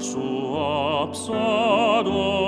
suo psodo